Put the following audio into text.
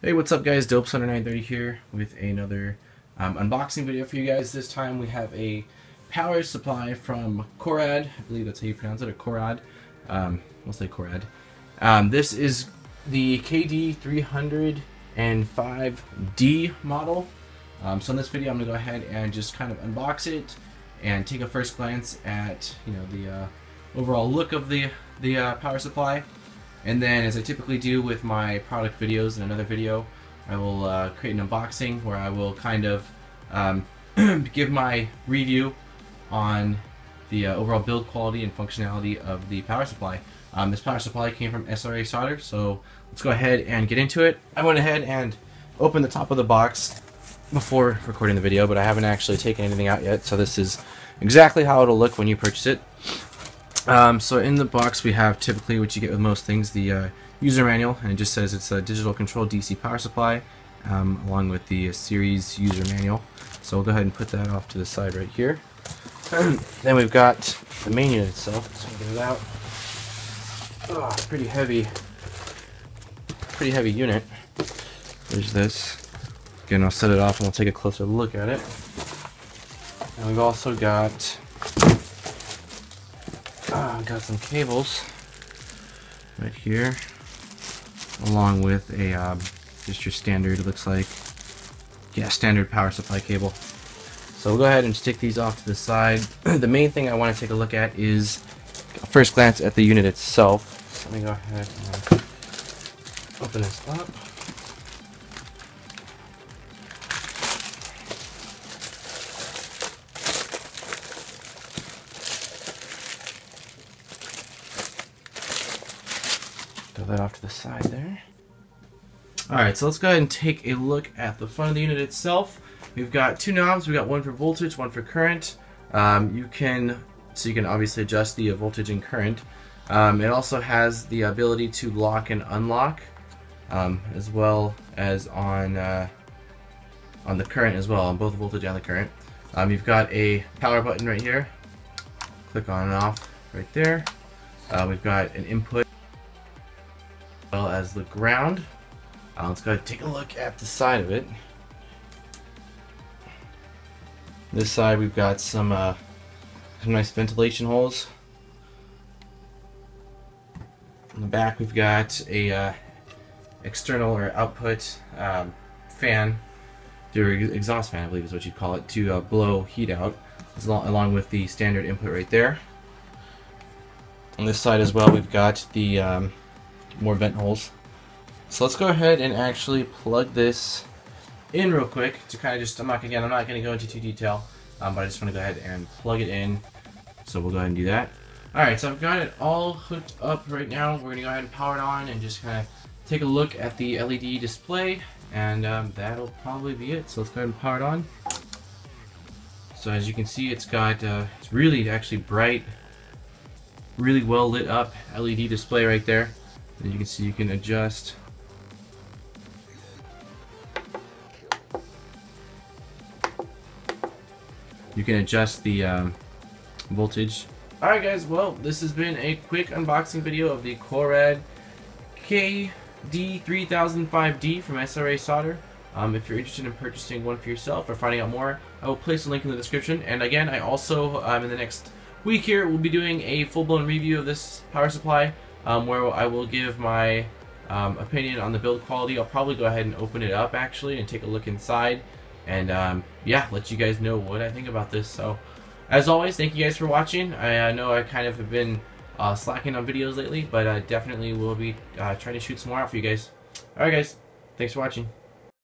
Hey, what's up guys? Dopesoner930 here with another um, unboxing video for you guys. This time we have a power supply from Korad. I believe that's how you pronounce it, a Korad. Um, we'll say Korad. Um, this is the KD305D model. Um, so in this video I'm going to go ahead and just kind of unbox it and take a first glance at you know the uh, overall look of the, the uh, power supply. And then, as I typically do with my product videos in another video, I will uh, create an unboxing where I will kind of um, give my review on the uh, overall build quality and functionality of the power supply. Um, this power supply came from SRA Solder, so let's go ahead and get into it. I went ahead and opened the top of the box before recording the video, but I haven't actually taken anything out yet, so this is exactly how it'll look when you purchase it. Um, so in the box we have typically what you get with most things, the uh, user manual, and it just says it's a digital control DC power supply, um, along with the series user manual. So we'll go ahead and put that off to the side right here. then we've got the main unit itself. So get it out. Oh, pretty heavy, pretty heavy unit. There's this. Again, I'll set it off and we'll take a closer look at it. And we've also got uh, got some cables right here, along with a um, just your standard, looks like, yeah, standard power supply cable. So we'll go ahead and stick these off to the side. the main thing I want to take a look at is a first glance at the unit itself. Let me go ahead and open this up. That off to the side there. Alright, so let's go ahead and take a look at the front of the unit itself. We've got two knobs. We've got one for voltage, one for current. Um, you can, so you can obviously adjust the uh, voltage and current. Um, it also has the ability to lock and unlock, um, as well as on uh, on the current as well, on both the voltage and the current. Um, you've got a power button right here. Click on and off right there. Uh, we've got an input well as the ground. Uh, let's go take a look at the side of it. This side we've got some, uh, some nice ventilation holes. On the back we've got a uh, external or output um, fan, or exhaust fan I believe is what you'd call it, to uh, blow heat out, along with the standard input right there. On this side as well we've got the um, more vent holes. So let's go ahead and actually plug this in real quick to kind of just, I'm not, again, I'm not going to go into too detail, um, but I just want to go ahead and plug it in. So we'll go ahead and do that. Alright, so I've got it all hooked up right now. We're going to go ahead and power it on and just kind of take a look at the LED display, and um, that'll probably be it. So let's go ahead and power it on. So as you can see, it's got, uh, it's really actually bright, really well lit up LED display right there. You can see, you can adjust you can adjust the um, voltage. Alright guys, well, this has been a quick unboxing video of the Korad KD3005D from SRA Solder. Um, if you're interested in purchasing one for yourself or finding out more, I will place a link in the description. And again, I also, um, in the next week here, will be doing a full-blown review of this power supply um, where I will give my um, opinion on the build quality. I'll probably go ahead and open it up actually and take a look inside and um, yeah, let you guys know what I think about this. So as always, thank you guys for watching. I uh, know I kind of have been uh, slacking on videos lately, but I definitely will be uh, trying to shoot some more out for you guys. Alright guys, thanks for watching.